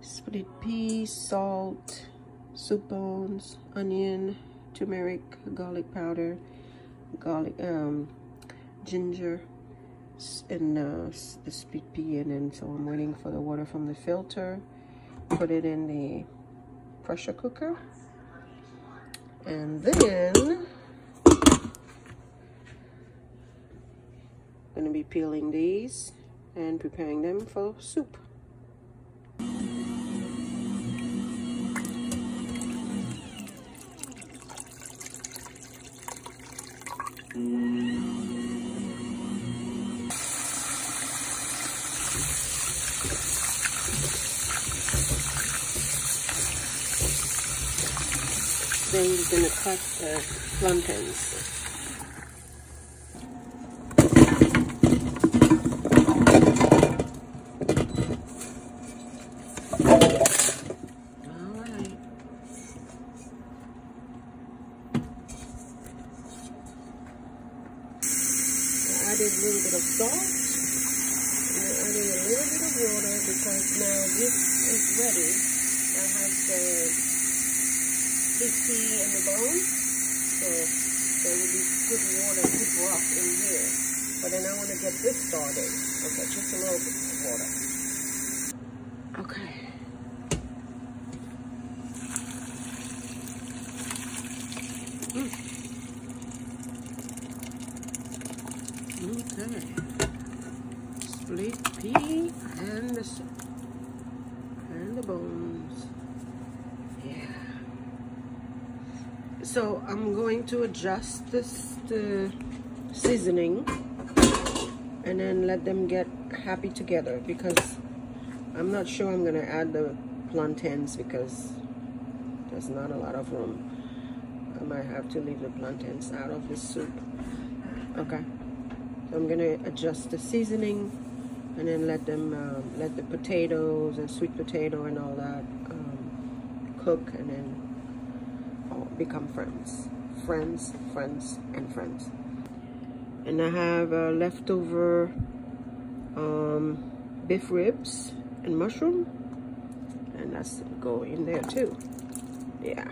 split pea, salt, soup bones, onion, turmeric, garlic powder, garlic, um, ginger, and uh, the split pea, and then so I'm waiting for the water from the filter. Put it in the pressure cooker, and then I'm going to be peeling these and preparing them for soup. Going to cut the plantains. Uh, added a little bit of salt. And adding a little bit of water because now this is ready. I have the big pea and the bones. So there will be good water, good broth in here. But then I want to get this started. Okay, just a little bit of water. Okay. Mm. Okay. Split pea and the and the bones. Yeah. So I'm going to adjust this the seasoning and then let them get happy together because I'm not sure I'm gonna add the plantains because there's not a lot of room. I might have to leave the plantains out of the soup. Okay. So I'm gonna adjust the seasoning and then let them um, let the potatoes and sweet potato and all that um, cook and then become friends. Friends friends and friends. And I have uh, leftover um, beef ribs and mushroom. And that's go in there too. Yeah